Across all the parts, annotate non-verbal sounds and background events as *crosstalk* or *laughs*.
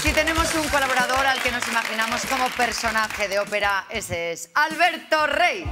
Si tenemos un colaborador al que nos imaginamos como personaje de ópera, ese es Alberto Rey.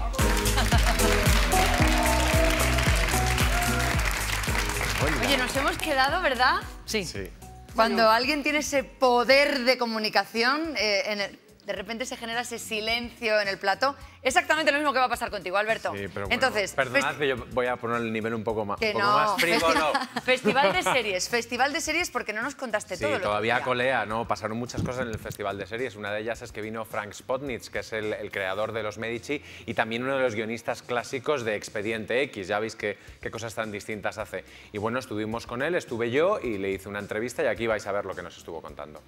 Oye, nos hemos quedado, ¿verdad? Sí. Sí. Cuando alguien tiene ese poder de comunicación, eh, en el- de repente se genera ese silencio en el plato. Exactamente lo mismo que va a pasar contigo, Alberto. Sí, pero bueno, Entonces, perdonad que yo voy a poner el nivel un poco más, que un poco no. más frívolo. *laughs* Festival de series, festival de series porque no nos contaste Sí, todo. lo que todavía colea, ¿no? Pasaron muchas cosas en el Festival de Series. Una de ellas es que vino Frank Spotnitz, que es el, el creador de Los Medici y también uno de los guionistas clásicos de Expediente X. Ya veis qué, qué cosas tan distintas hace. Y bueno, estuvimos con él, estuve yo y le hice una entrevista y aquí vais a ver lo que nos estuvo contando.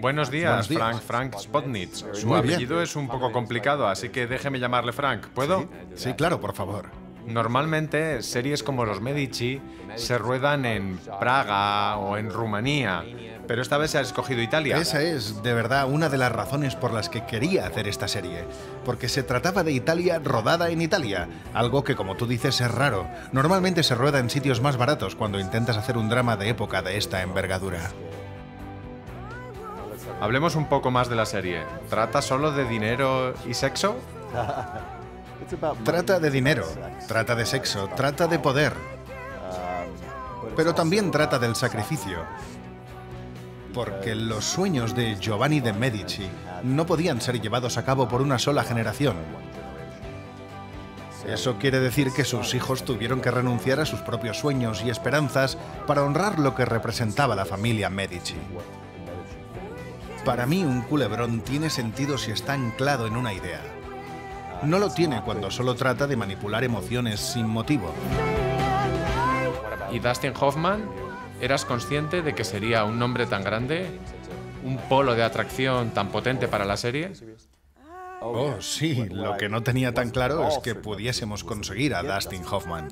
Buenos días, Buenos días. Frank, Frank Spotnitz. Su apellido es un poco complicado, así que déjeme llamarle Frank. ¿Puedo? Sí, claro, por favor. Normalmente series como Los Medici se ruedan en Praga o en Rumanía, pero esta vez se ha escogido Italia. Esa es, de verdad, una de las razones por las que quería hacer esta serie. Porque se trataba de Italia rodada en Italia. Algo que, como tú dices, es raro. Normalmente se rueda en sitios más baratos cuando intentas hacer un drama de época de esta envergadura. Hablemos un poco más de la serie. ¿Trata solo de dinero y sexo? *laughs* Trata de dinero, trata de sexo, trata de poder. Pero también trata del sacrificio. Porque los sueños de Giovanni de Medici no podían ser llevados a cabo por una sola generación. Eso quiere decir que sus hijos tuvieron que renunciar a sus propios sueños y esperanzas para honrar lo que representaba la familia Medici. Para mí un culebrón tiene sentido si está anclado en una idea. No lo tiene cuando solo trata de manipular emociones sin motivo. ¿Y Dustin Hoffman? ¿Eras consciente de que sería un nombre tan grande? ¿Un polo de atracción tan potente para la serie? Oh, sí, lo que no tenía tan claro es que pudiésemos conseguir a Dustin Hoffman.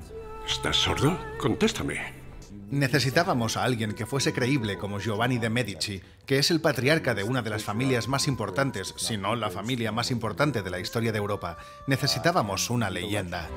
¿Estás sordo? Contéstame. Necesitábamos a alguien que fuese creíble como Giovanni de Medici, que es el patriarca de una de las familias más importantes, si no la familia más importante de la historia de Europa. Necesitábamos una leyenda.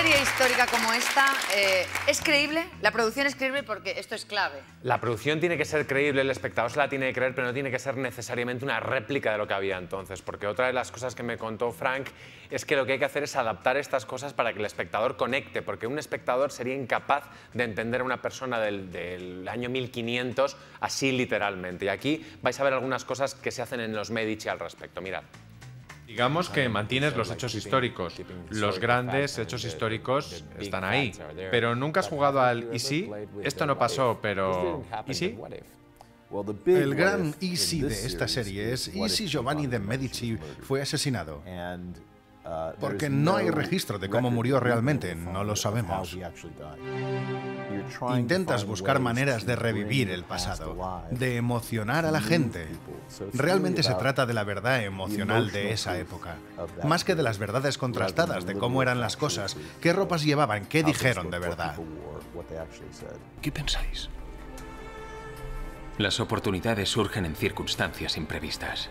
Serie histórica como esta, eh, ¿es creíble? La producción es creíble porque esto es clave. La producción tiene que ser creíble, el espectador se la tiene que creer, pero no tiene que ser necesariamente una réplica de lo que había entonces. Porque otra de las cosas que me contó Frank es que lo que hay que hacer es adaptar estas cosas para que el espectador conecte, porque un espectador sería incapaz de entender a una persona del, del año 1500 así literalmente. Y aquí vais a ver algunas cosas que se hacen en los Medici al respecto. Mirad. Digamos que mantienes los hechos históricos. Los grandes hechos históricos están ahí. Pero nunca has jugado al ¿y si? Esto no pasó, pero ¿y si? El gran easy de esta serie es ¿y si Giovanni de Medici fue asesinado? Porque no hay registro de cómo murió realmente, no lo sabemos. Intentas buscar maneras de revivir el pasado, de emocionar a la gente. Realmente se trata de la verdad emocional de esa época, más que de las verdades contrastadas de cómo eran las cosas, qué ropas llevaban, qué dijeron de verdad. ¿Qué pensáis? Las oportunidades surgen en circunstancias imprevistas.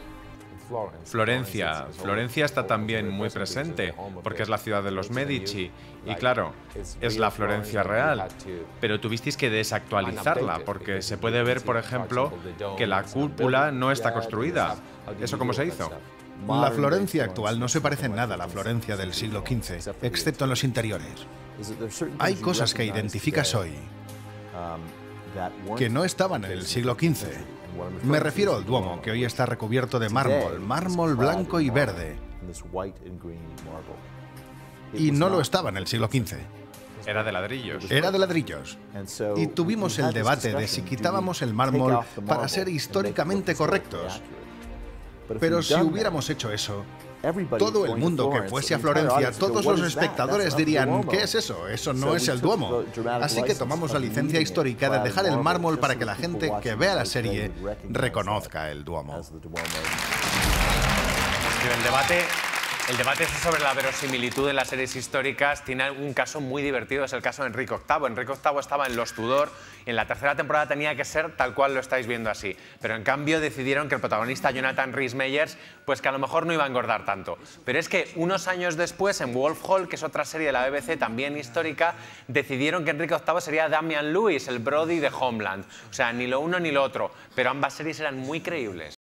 Florencia. Florencia está también muy presente, porque es la ciudad de los Medici. Y claro, es la Florencia real. Pero tuvisteis que desactualizarla, porque se puede ver, por ejemplo, que la cúpula no está construida. ¿Eso cómo se hizo? La Florencia actual no se parece en nada a la Florencia del siglo XV, excepto en los interiores. Hay cosas que identificas hoy que no estaban en el siglo XV. Me refiero al Duomo, que hoy está recubierto de mármol, mármol blanco y verde, y no lo estaba en el siglo XV. Era de ladrillos. Era de ladrillos. Y tuvimos el debate de si quitábamos el mármol para ser históricamente correctos. Pero si hubiéramos hecho eso, todo el mundo que fuese a Florencia, todos los espectadores dirían, ¿qué es eso? Eso no es el Duomo. Así que tomamos la licencia histórica de dejar el mármol para que la gente que vea la serie reconozca el Duomo. El debate El debate sobre la verosimilitud en las series históricas tiene un caso muy divertido, es el caso de Enrique VIII. Enrique VIII estaba en Los Tudor y en la tercera temporada tenía que ser tal cual lo estáis viendo así. Pero en cambio decidieron que el protagonista Jonathan Rhys Meyers, pues que a lo mejor no iba a engordar tanto. Pero es que unos años después, en Wolf Hall, que es otra serie de la BBC también histórica, decidieron que Enrique VIII sería Damian Lewis, el Brody de Homeland. O sea, ni lo uno ni lo otro. Pero ambas series eran muy creíbles.